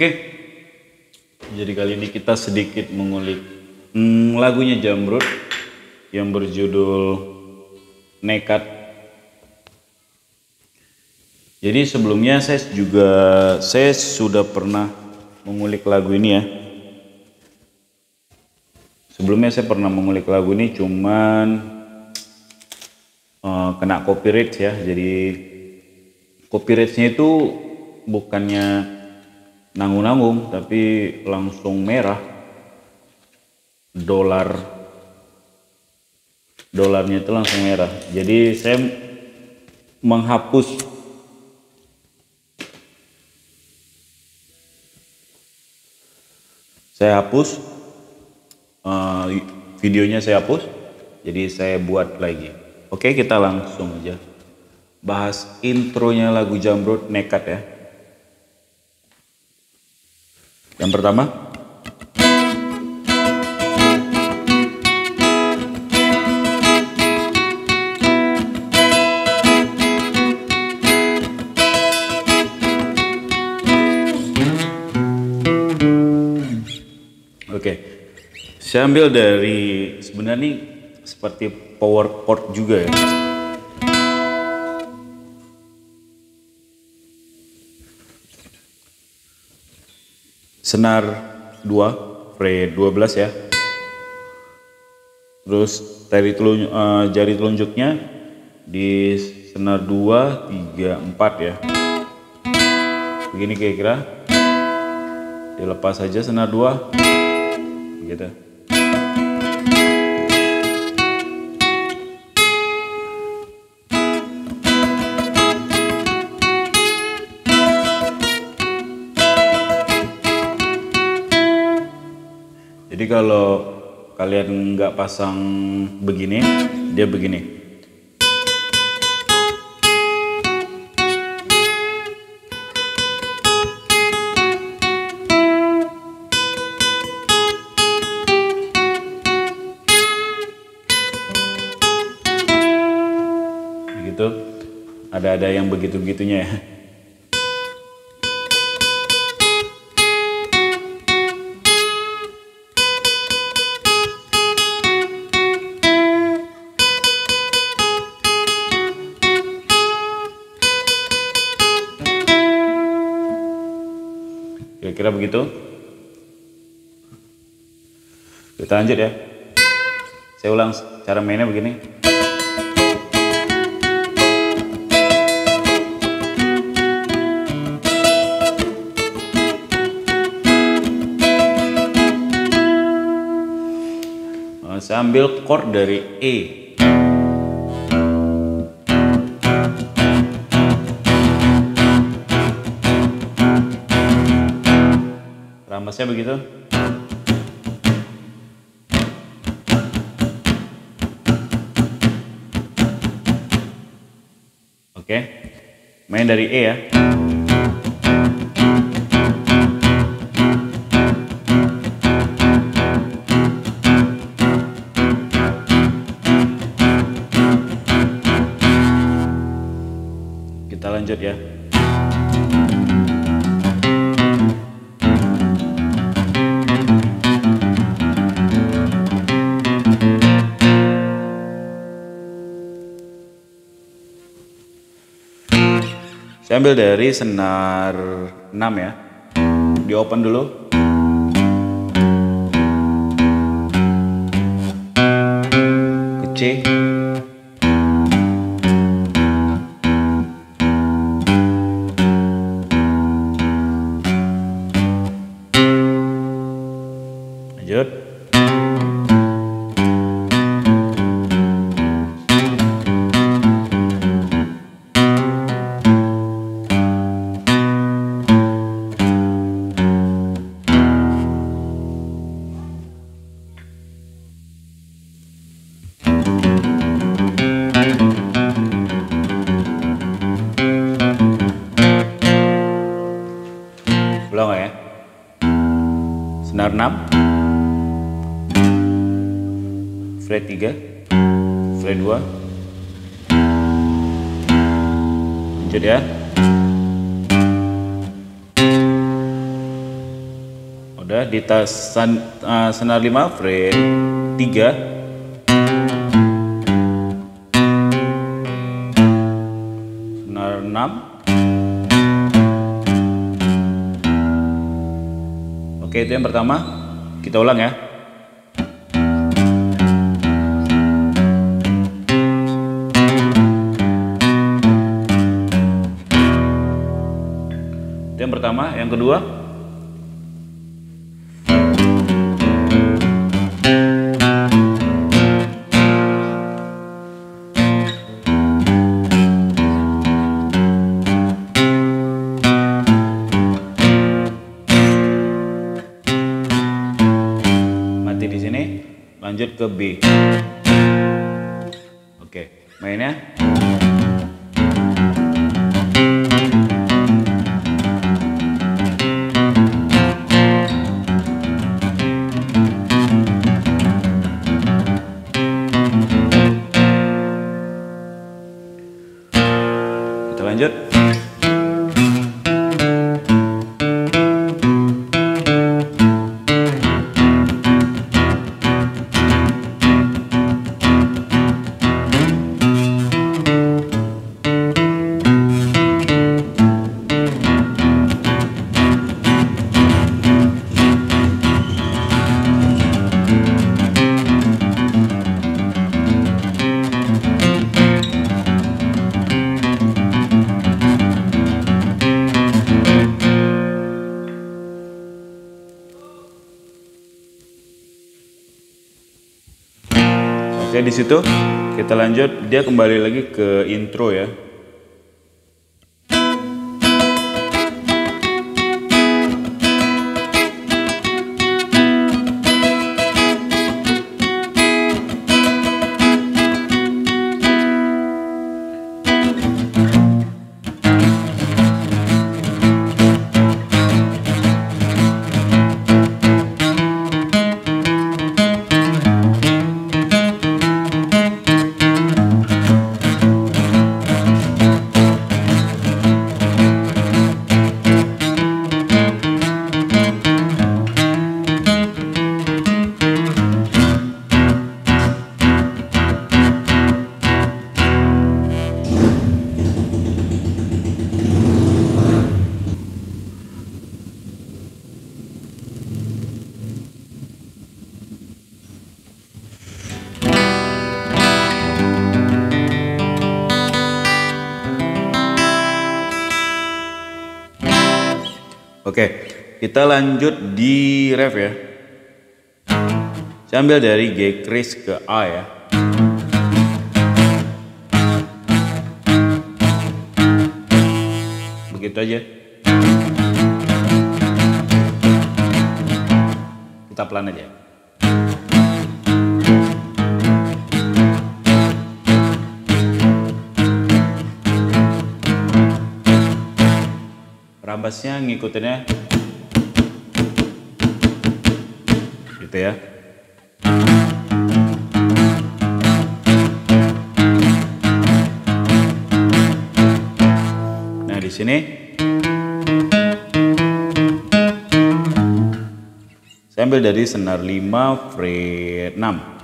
Oke, jadi kali ini kita sedikit mengulik hmm, lagunya Jamrud yang berjudul Nekat. Jadi sebelumnya saya juga saya sudah pernah mengulik lagu ini ya. Sebelumnya saya pernah mengulik lagu ini cuman uh, kena copyright ya. Jadi copyrightnya itu bukannya nanggung-nanggung tapi langsung merah. Dolar. Dolarnya itu langsung merah. Jadi saya menghapus. Saya hapus. Uh, videonya saya hapus. Jadi saya buat lagi. Oke kita langsung aja. Bahas intronya lagu Jamrud Nekat ya yang pertama, Oke, saya ambil dari sebenarnya ini seperti power chord juga ya. Senar 2 fret 12 ya. Terus jari, telunjuk, uh, jari telunjuknya di senar 2 3 4 ya. Begini kira-kira. Dilepas saja senar 2 gitu kalau kalian nggak pasang begini, dia begini. Begitu. Ada-ada yang begitu-begitunya ya. Kira-kira begitu. Kita lanjut ya. Saya ulang cara mainnya begini. Nah, saya ambil chord dari E. Rambasnya begitu. Oke. Main dari E ya. Kita lanjut ya. Saya ambil dari senar 6 ya. Di open dulu. Ke C. Lanjut. 3 Fret 2 Lanjut ya. Udah di tas san, uh, senar 5 fret 3 senar 6 Oke itu yang pertama. Kita ulang ya Pertama, yang kedua. Lanjut ke B. Oke mainnya Di situ kita lanjut dia kembali lagi ke intro ya. Oke, kita lanjut di ref ya. Saya ambil dari G kris ke A ya. Begitu aja. Kita pelan aja. Rambasnya ngikutinnya. Gitu ya. Nah di sini. Saya ambil dari senar 5 fret 6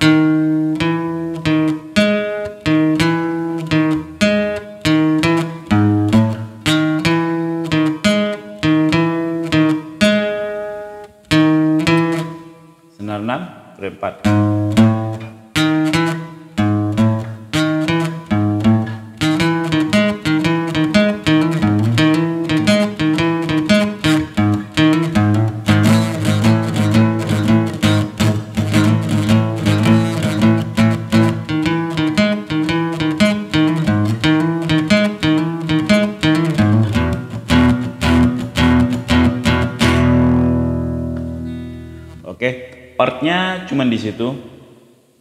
Oke. Okay partnya cuma di situ.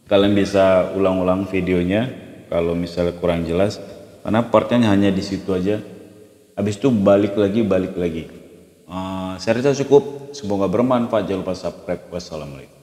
Kalian bisa ulang-ulang videonya kalau misalnya kurang jelas. Karena partnya hanya di situ aja. Habis itu balik lagi balik lagi. Uh, saya rasa cukup. Semoga bermanfaat. Jangan lupa subscribe. Wassalamualaikum